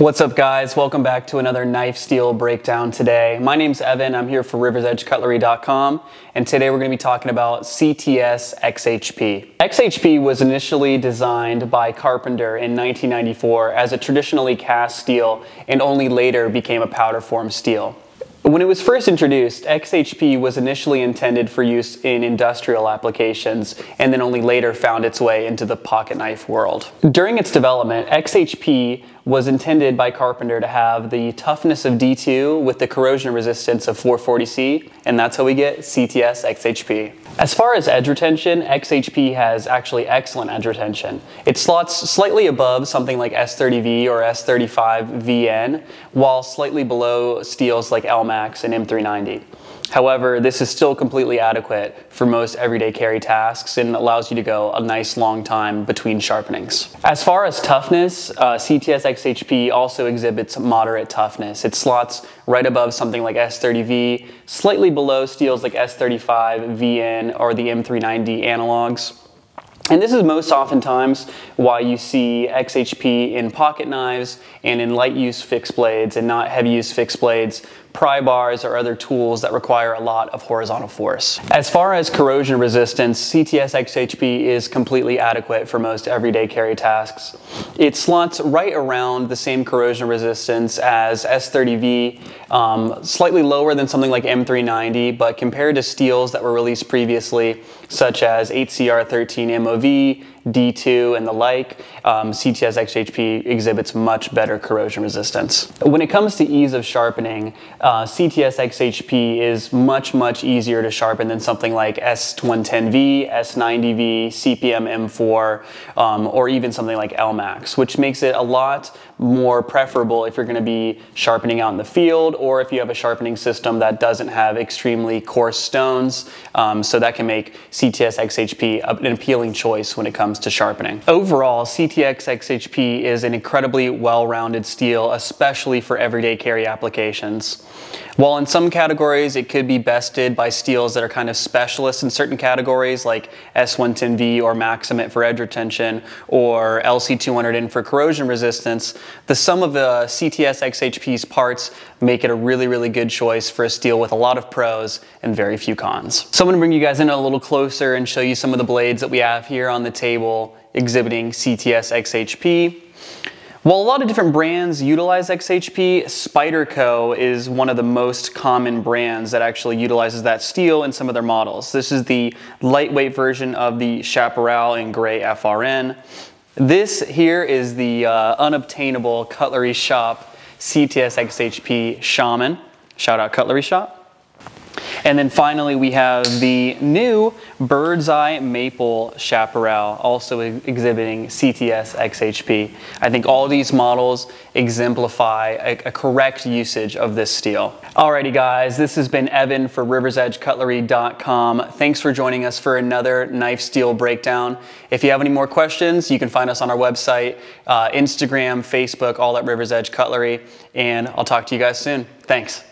What's up guys? Welcome back to another knife steel breakdown today. My name's Evan, I'm here for riversedgecutlery.com and today we're going to be talking about CTS XHP. XHP was initially designed by Carpenter in 1994 as a traditionally cast steel and only later became a powder form steel. When it was first introduced, XHP was initially intended for use in industrial applications and then only later found its way into the pocket knife world. During its development, XHP was intended by Carpenter to have the toughness of D2 with the corrosion resistance of 440C, and that's how we get CTS XHP. As far as edge retention, XHP has actually excellent edge retention. It slots slightly above something like S30V or S35VN, while slightly below steels like Elmax and M390. However, this is still completely adequate for most everyday carry tasks and allows you to go a nice long time between sharpenings. As far as toughness, uh, CTS XHP also exhibits moderate toughness. It slots right above something like S30V, slightly below steels like S35, VN, or the M390 analogs. And this is most oftentimes why you see XHP in pocket knives and in light use fixed blades and not heavy use fixed blades pry bars, or other tools that require a lot of horizontal force. As far as corrosion resistance, CTS XHP is completely adequate for most everyday carry tasks. It slots right around the same corrosion resistance as S30V, um, slightly lower than something like M390, but compared to steels that were released previously, such as HCR13 MOV, D2 and the like, um, CTS XHP exhibits much better corrosion resistance. When it comes to ease of sharpening, uh, CTS XHP is much, much easier to sharpen than something like S110V, S90V, CPM M4, um, or even something like Elmax, which makes it a lot more preferable if you're going to be sharpening out in the field or if you have a sharpening system that doesn't have extremely coarse stones. Um, so that can make CTS XHP an appealing choice when it comes to sharpening. Overall, CTS XHP is an incredibly well-rounded steel, especially for everyday carry applications. While in some categories it could be bested by steels that are kind of specialists in certain categories like S110V or Maxamet for edge retention or LC200N for corrosion resistance, the sum of the CTS XHP's parts make it a really, really good choice for a steel with a lot of pros and very few cons. So I'm gonna bring you guys in a little closer and show you some of the blades that we have here on the table exhibiting CTS XHP. While a lot of different brands utilize XHP, Spyderco is one of the most common brands that actually utilizes that steel in some of their models. This is the lightweight version of the Chaparral in gray FRN. This here is the uh, unobtainable Cutlery Shoppe CTS XHP Shaman. Shout out Cutlery Shoppe. And then finally we have the new Bird's Eye Maple Chaparral, also exhibiting CTS XHP. I think all these models exemplify a, a, correct usage of this steel. Alrighty guys, this has been Evan for riversedgecutlery.com. Thanks for joining us for another knife steel breakdown. If you have any more questions, you can find us on our website, uh, Instagram, Facebook, all at Rivers Edge Cutlery, and I'll talk to you guys soon. Thanks.